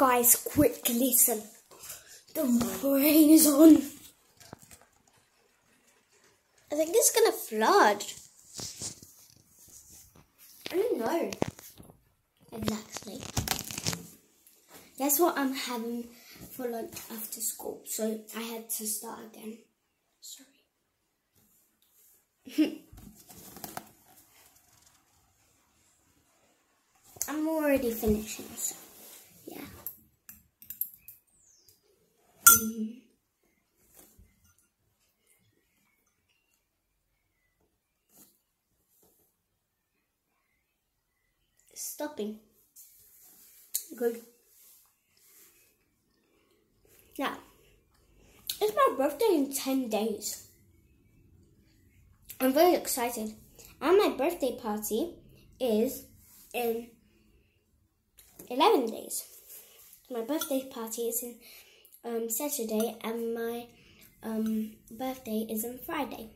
Guys, quick listen. The rain is on. I think it's gonna flood. I don't know. Exactly. That's what I'm having for lunch after school. So I had to start again. Sorry. I'm already finishing, so Stopping. Good. Now, it's my birthday in 10 days. I'm very excited. And my birthday party is in 11 days. My birthday party is in um, Saturday and my um, birthday is on Friday.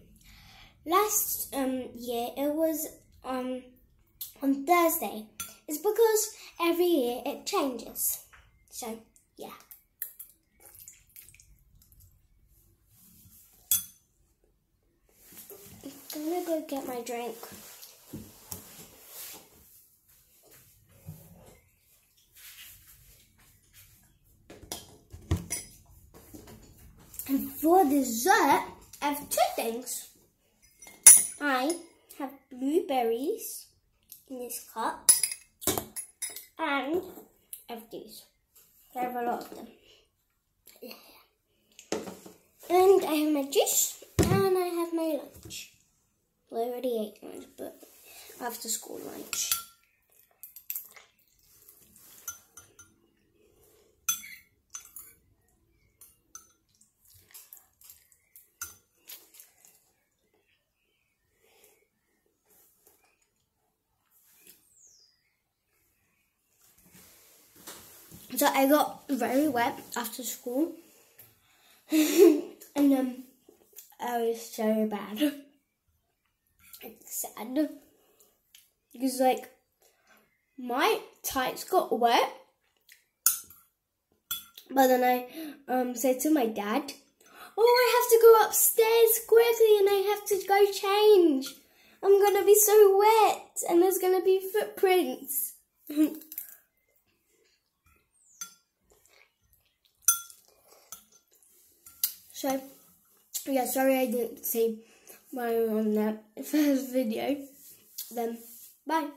Last um, year it was um, on Thursday. It's because every year it changes. So, yeah. I'm gonna go get my drink. And for dessert, I have two things. I have blueberries in this cup and I have these. I have a lot of them. Yeah. And I have my juice and I have my lunch. Well, I already ate lunch, but after school lunch. So I got very wet after school. and um, I was so bad. It's sad. Because like my tights got wet. But then I um, said to my dad, Oh, I have to go upstairs quickly and I have to go change. I'm gonna be so wet and there's gonna be footprints. So, yeah, sorry I didn't say my on that first video. Then, bye.